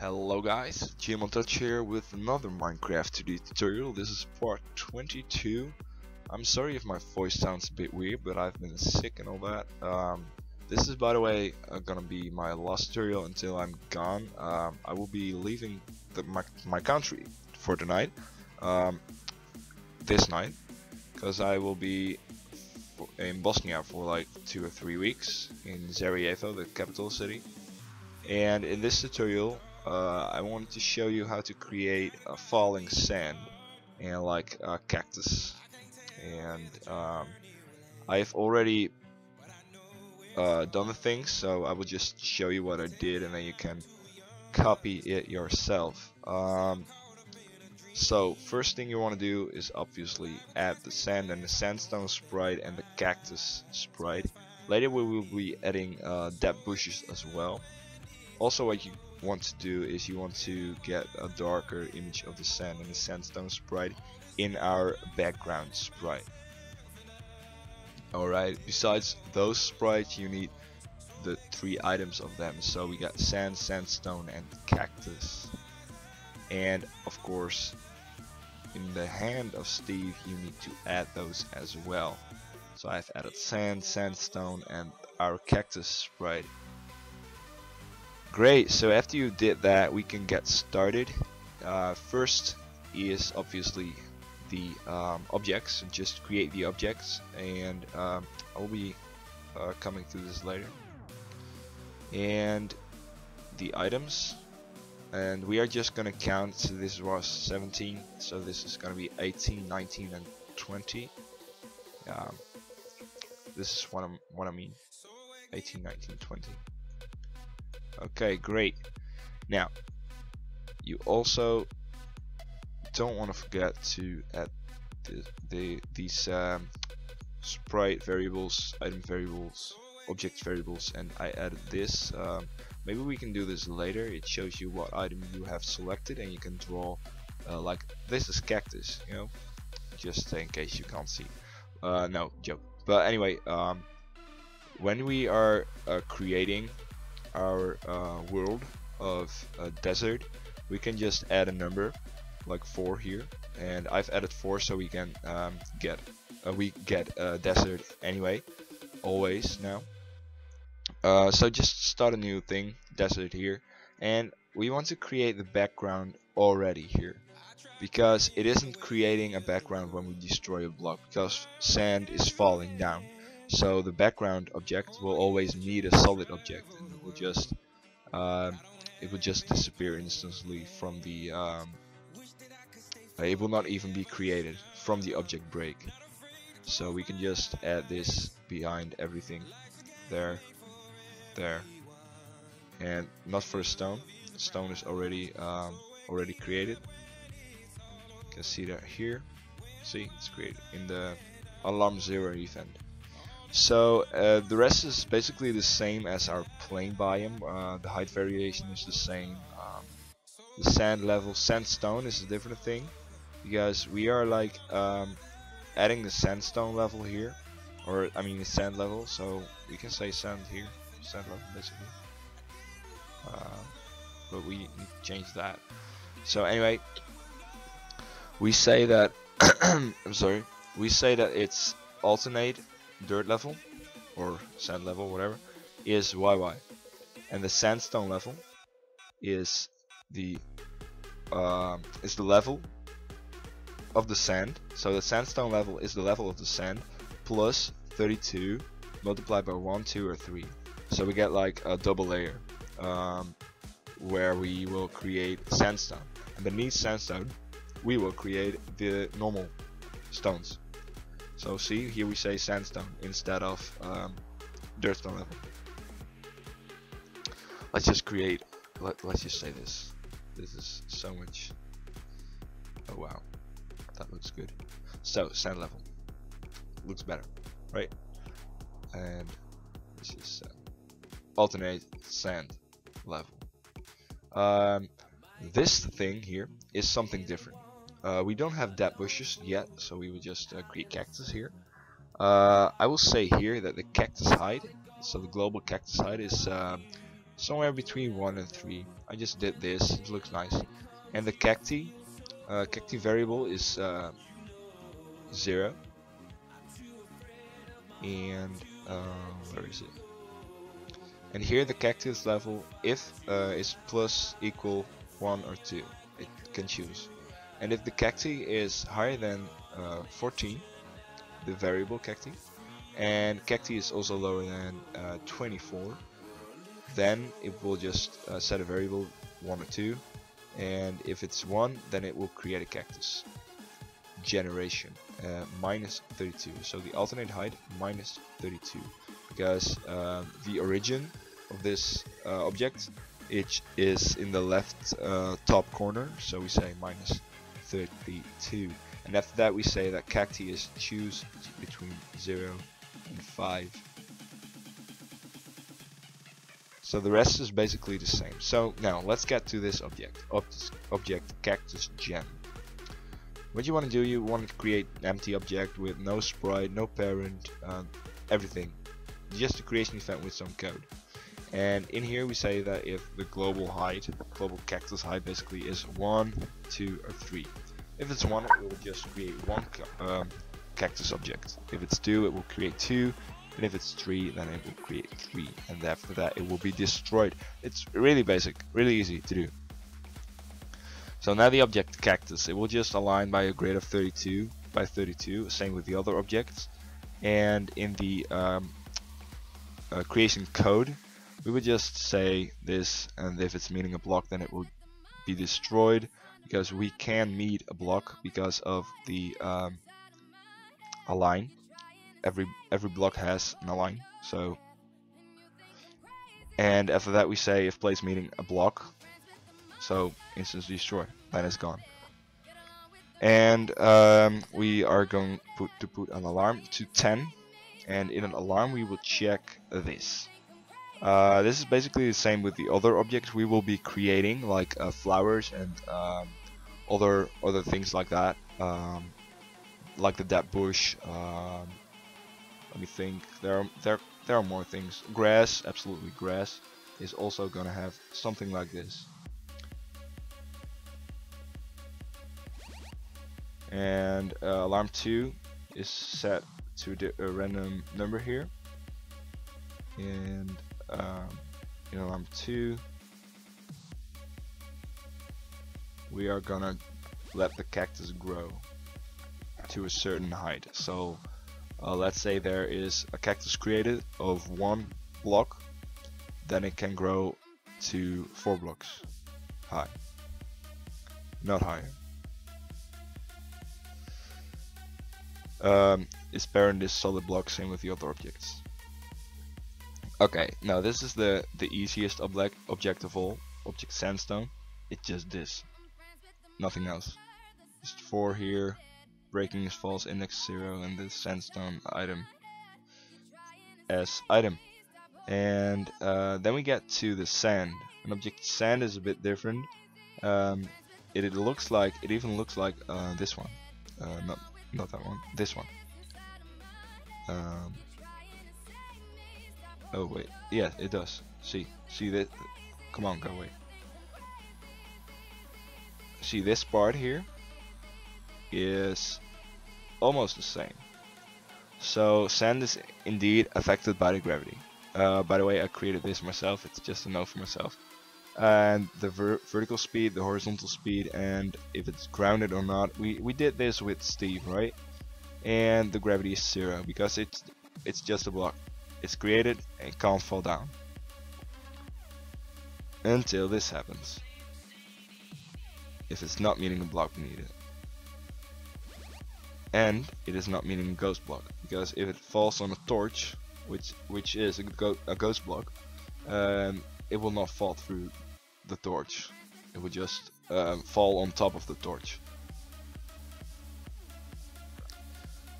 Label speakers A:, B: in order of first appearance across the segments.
A: Hello guys, GMLtouch here with another Minecraft 2D tutorial. This is part 22. I'm sorry if my voice sounds a bit weird, but I've been sick and all that. Um, this is by the way uh, gonna be my last tutorial until I'm gone. Um, I will be leaving the, my, my country for tonight, um, this night, because I will be in Bosnia for like two or three weeks in Sarajevo, the capital city. And in this tutorial, uh, I wanted to show you how to create a falling sand and like a cactus. And um, I've already uh, done the thing so I will just show you what I did and then you can copy it yourself. Um, so first thing you want to do is obviously add the sand and the sandstone sprite and the cactus sprite. Later we will be adding uh, dead bushes as well. Also what you want to do is you want to get a darker image of the sand and the sandstone sprite in our background sprite. Alright, besides those sprites you need the three items of them. So we got sand, sandstone and cactus. And of course in the hand of Steve you need to add those as well. So I've added sand, sandstone and our cactus sprite Great, so after you did that, we can get started. Uh, first is obviously the um, objects, just create the objects, and um, I'll be uh, coming through this later. And the items, and we are just gonna count, so this was 17, so this is gonna be 18, 19, and 20. Um, this is what, I'm, what I mean, 18, 19, 20. Okay, great. Now, you also don't want to forget to add the, the these um, sprite variables, item variables, object variables, and I added this. Um, maybe we can do this later. It shows you what item you have selected, and you can draw uh, like this is cactus, you know, just in case you can't see. Uh, no joke. But anyway, um, when we are uh, creating our uh, world of desert we can just add a number like 4 here. And I've added 4 so we can um, get uh, we get a desert anyway always now. Uh, so just start a new thing desert here. And we want to create the background already here. Because it isn't creating a background when we destroy a block because sand is falling down so the background object will always meet a solid object and it will just uh, it will just disappear instantly from the um, it will not even be created from the object break. So we can just add this behind everything. There. There. And not for a stone. Stone is already um, already created. You can see that here. See it's created in the alarm zero event so uh, the rest is basically the same as our plain biome. Uh, the height variation is the same. Um, the sand level, sandstone is a different thing because we are like um, adding the sandstone level here, or I mean the sand level. So we can say sand here, sand level basically. Uh, but we need to change that. So anyway, we say that I'm sorry. We say that it's alternate dirt level or sand level whatever is YY and the sandstone level is the uh, is the level of the sand. So the sandstone level is the level of the sand plus 32 multiplied by 1 2 or 3 so we get like a double layer um, where we will create sandstone. And beneath sandstone we will create the normal stones so see, here we say sandstone instead of um, dirtstone level. Let's just create, let, let's just say this. This is so much, oh wow, that looks good. So, sand level, looks better, right? And this is uh, alternate sand level. Um, this thing here is something different. Uh, we don't have dead bushes yet, so we will just uh, create cactus here. Uh, I will say here that the cactus height, so the global cactus height is um, somewhere between 1 and 3 I just did this it looks nice. And the cacti uh, cacti variable is uh, 0 and uh, where is it? And here the cactus level if uh, is plus equal 1 or 2 it can choose and if the cacti is higher than uh, 14 the variable cacti and cacti is also lower than uh, 24 then it will just uh, set a variable 1 or 2 and if it's 1 then it will create a cactus generation uh, minus 32 so the alternate height minus 32 because uh, the origin of this uh, object it is in the left uh, top corner. So we say minus 32 and after that we say that cacti is choose between 0 and 5 so the rest is basically the same. So now let's get to this object, object cactus gen. What you want to do, you want to create an empty object with no sprite, no parent, uh, everything. Just a creation event with some code. And in here we say that if the global height, global cactus height basically is 1, 2 or 3. If it's 1 it will just create one um, cactus object. If it's 2 it will create 2 and if it's 3 then it will create 3 and after that it will be destroyed. It's really basic really easy to do. So now the object cactus it will just align by a grid of 32 by 32 same with the other objects. And in the um, uh, creation code we would just say this and if it's meeting a block then it will be destroyed because we can meet a block because of the um, align every every block has an align so. And after that we say if place meeting a block so instance destroy that is gone. And um, we are going put, to put an alarm to 10 and in an alarm we will check this uh, this is basically the same with the other objects we will be creating like uh, flowers and um, other other things like that um, like the dead bush um, let me think. There are there there are more things. Grass, absolutely grass, is also gonna have something like this. And uh, alarm two is set to a random number here. And um, in alarm two, we are gonna let the cactus grow to a certain height. So uh, let's say there is a cactus created of one block then it can grow to four blocks high. Not higher. Um, its parent is solid block same with the other objects okay now this is the the easiest object object of all object sandstone it's just this nothing else just four here breaking is false, index 0, and the sandstone item as item. And uh, then we get to the sand. An object sand is a bit different. Um, it, it, looks like, it even looks like uh, this one. Uh, not, not that one, this one. Um, oh wait, yeah, it does. See, see that? Come on, go away. See this part here? is almost the same. So sand is indeed affected by the gravity. Uh, by the way, I created this myself. It's just a note for myself. And the ver vertical speed, the horizontal speed, and if it's grounded or not. We we did this with Steve, right? And the gravity is zero because it's it's just a block. It's created and can't fall down until this happens. If it's not meeting a block needed and it is not meaning ghost block because if it falls on a torch which which is a, go a ghost block um, it will not fall through the torch. It will just um, fall on top of the torch.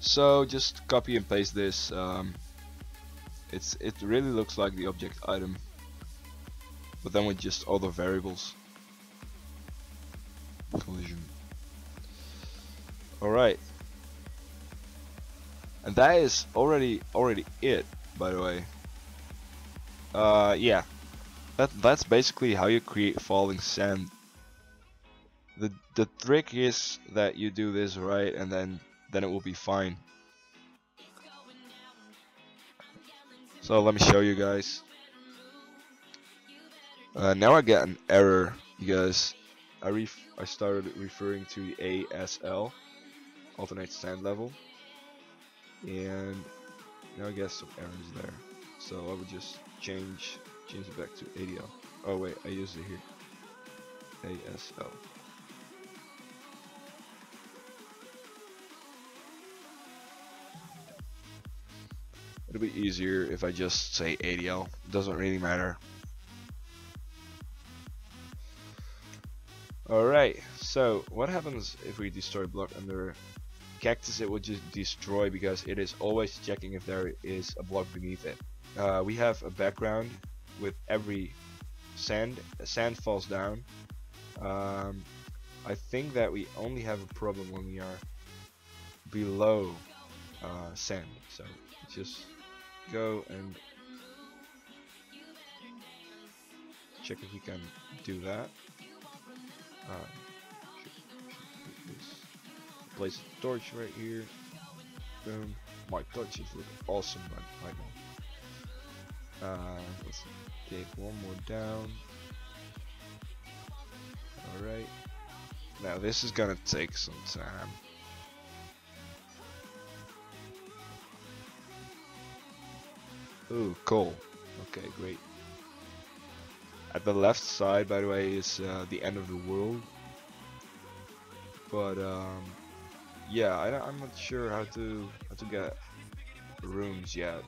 A: So just copy and paste this um, it's it really looks like the object item but then with just other variables collision alright and that is already already it, by the way. Uh, yeah. that that's basically how you create falling sand. The the trick is that you do this right and then then it will be fine. So let me show you guys. Uh, now I get an error because I ref I started referring to the ASL, alternate sand level, and now I get some errors there. So I would just change change it back to ADL. Oh wait, I used it here. ASL. It'll be easier if I just say ADL. Doesn't really matter. Alright, so what happens if we destroy block under cactus? It will just destroy because it is always checking if there is a block beneath it. Uh, we have a background with every sand. Sand falls down. Um, I think that we only have a problem when we are below uh, sand. So just go and check if we can do that. Uh, place a torch right here. Boom. My torches look awesome right, now. Uh, let's take one more down. Alright. Now this is gonna take some time. Ooh, coal. Okay, great. At the left side, by the way, is uh, the end of the world. But um, yeah, I, am not sure how to how to get rooms yet,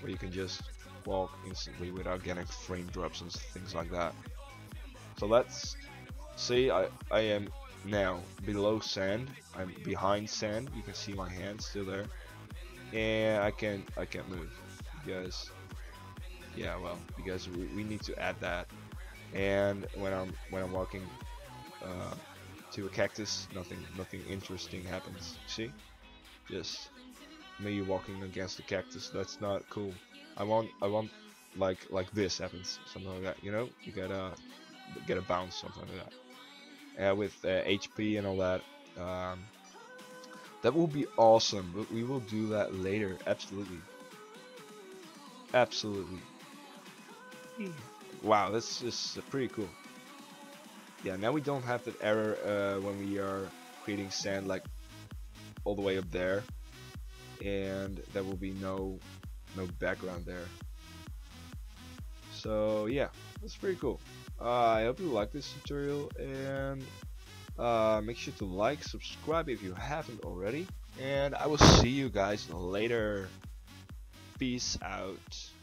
A: where you can just walk instantly without getting frame drops and things like that. So let's see. I I am now below sand. I'm behind sand. You can see my hand still there, and I can I can't move because yeah well because we, we need to add that. And when I'm when I'm walking uh, to a cactus nothing nothing interesting happens. See? Just me walking against the cactus. That's not cool. I want I want like like this happens. Something like that you know? You gotta get a bounce something like that. Uh, with uh, HP and all that um, that will be awesome. But we will do that later. Absolutely absolutely Wow, this is pretty cool. Yeah, now we don't have that error uh, when we are creating sand like all the way up there, and there will be no no background there. So yeah, that's pretty cool. Uh, I hope you like this tutorial and uh, make sure to like, subscribe if you haven't already, and I will see you guys later. Peace out.